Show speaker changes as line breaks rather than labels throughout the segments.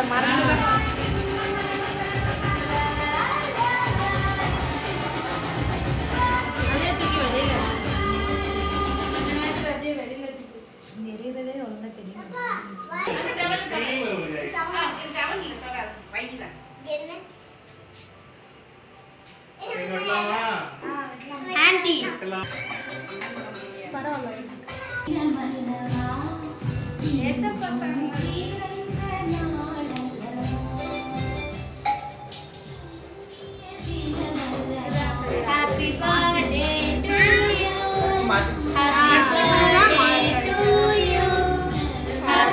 அதை
மறைச்சிடலாம்
அதே தூக்கி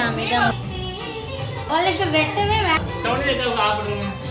आमे का
और एक वेट में मैं
सॉरी देखा आप लोगों ने